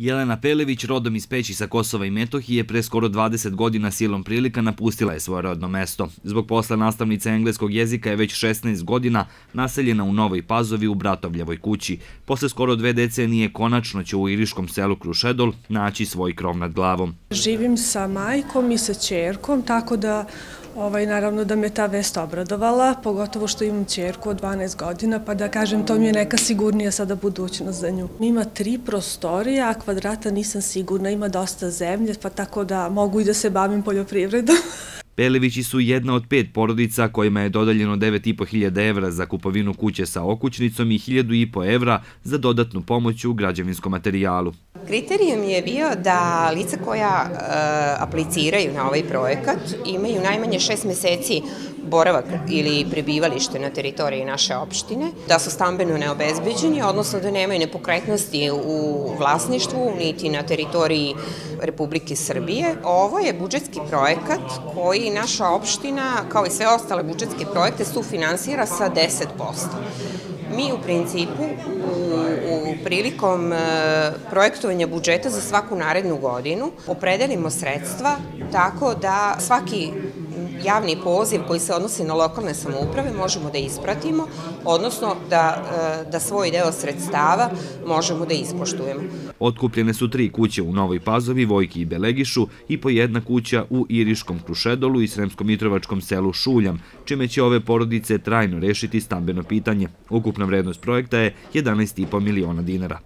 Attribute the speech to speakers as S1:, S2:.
S1: Jelena Pelević, rodom iz Peći sa Kosova i Metohije, pre skoro 20 godina silom prilika napustila je svoje rodno mesto. Zbog posla nastavnica engleskog jezika je već 16 godina naseljena u Novoj Pazovi u Bratovljevoj kući. Posle skoro dve decenije konačno će u iriškom selu Krušedol naći svoj krov nad glavom.
S2: Živim sa majkom i sa čerkom, tako da Ovaj, naravno da me ta vest obradovala, pogotovo što imam čerku od 12 godina, pa da kažem, to mi je neka sigurnija sada budućnost za nju. Ima tri prostorije, a kvadrata nisam sigurna, ima dosta zemlje, pa tako da mogu i da se bavim poljoprivredom.
S1: Pelevići su jedna od pet porodica kojima je dodaljeno 9.500 evra za kupovinu kuće sa okućnicom i 1.500 evra za dodatnu pomoć u građevinskom materijalu.
S3: Kriterijum je bio da lica koja e, apliciraju na ovaj projekat imaju najmanje šest meseci boravak ili prebivalište na teritoriji naše opštine, da su stambeno neobezbeđeni, odnosno da nemaju nepokretnosti u vlasništvu niti na teritoriji Republike Srbije. Ovo je budžetski projekat koji naša opština, kao i sve ostale budžetske projekte, sufinansira sa 10%. Mi u principu u, u prilikom e, projektovanja budžeta za svaku narednu godinu opredelimo sredstva tako da svaki javni poziv koji se odnosi na lokalne samouprave možemo da ispratimo, odnosno da, e, da svoj deo sredstava možemo da ispoštujemo.
S1: Otkupljene su tri kuće u Novoj Pazovi, Vojki i Belegišu i po jedna kuća u Iriškom Krušedolu i Sremskom-Mitrovačkom selu Šuljam, čime će ove porodice trajno rešiti stambeno pitanje. Ukupna vrednost projekta je 11,5 miliona dinara.